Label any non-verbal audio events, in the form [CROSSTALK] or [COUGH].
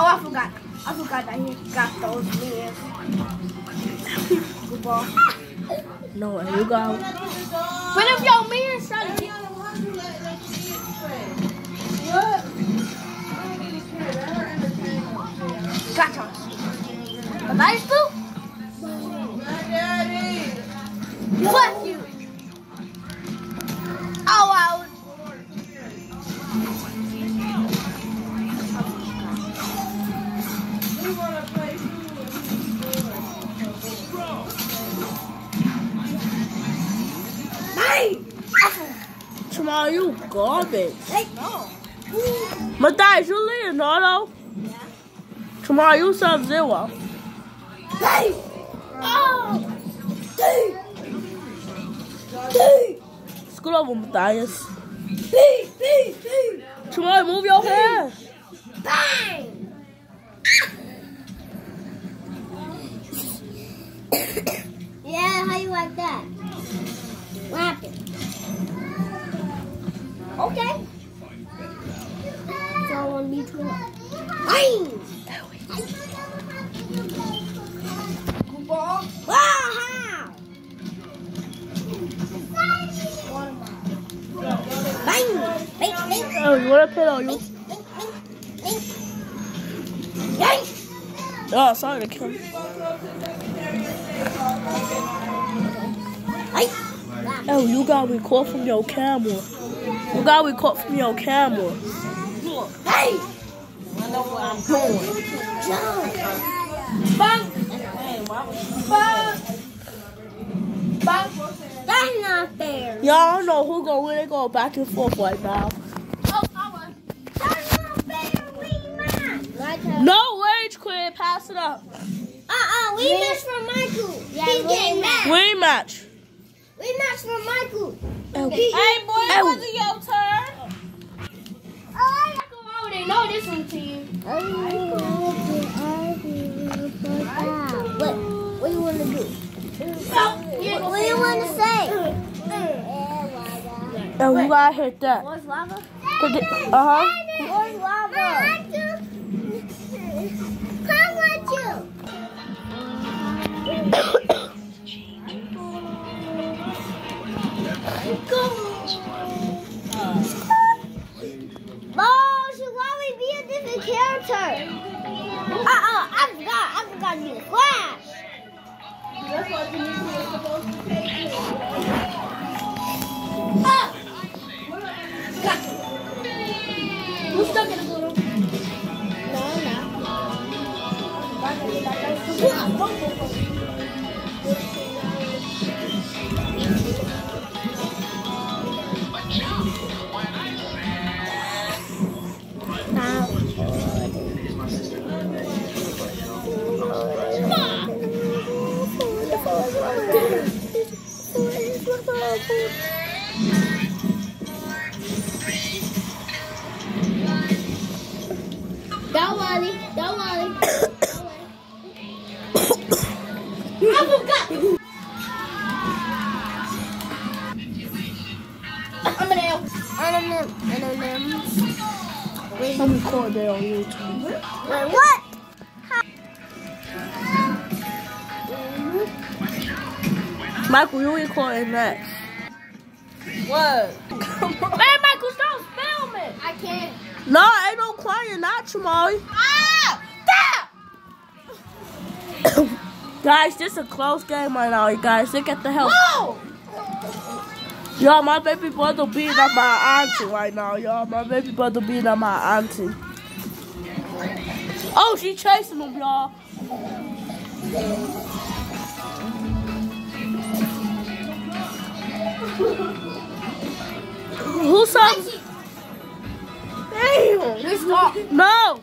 Oh, I forgot. I forgot that he got those mirrors. Good ball. No, you go. But if your mirrors trying to get Gotcha. Nice boot? Fuck Tomorrow you garbage. Hey, no. Matthias, you Leonardo? Tomorrow you sub zero. Hey! Oh! Hey! Hey! Scoot over, Matthias. Hey! Hey! Hey! Tomorrow move your head. Bang! yeah, how you like that? What happened? Okay. So I want me to Bang! Good ball. Wow! Bang! Bang! Bang! Oh, you want a pillow? You? Bang! Oh, sorry to kill! Oh, you got record from your camera. You got record from your camera. Hey! I know what I'm doing. Bang! Hey, why Bang! Bang! That's not fair. Y'all don't know who gonna win. They go back and forth right now. Oh, I. That's not fair. We match. No rage quit. Pass it up. Uh-uh, we match for Michael. Yeah, He's getting mad. Rematch. We match for Michael. Oh. Hey, boy, it Oh. wasn't your turn. Oh, I got to go over there. No, this one to you. What? What do you want to do? What do you want to say? Oh, you gotta hit that. Where's lava? Uh huh. Where's lava? Come with you. [COUGHS] [COUGHS] character? Uh-uh, I forgot. I forgot to be the Flash. Ah! I forgot. I'm an L. I'm an M. I'm an M. I'm recording that on YouTube. Wait, what? Michael, you recording that? What? Man, Michael, stop filming. I can't. No, I ain't no crying, not Chamari. Ah! Stop! [LAUGHS] Guys, this is a close game right now, you guys. Look at the help. No! Y'all, my baby brother beating up my auntie right now, y'all. My baby brother beating up my auntie. Oh, she chasing him, y'all. Who's up? Damn! This. No.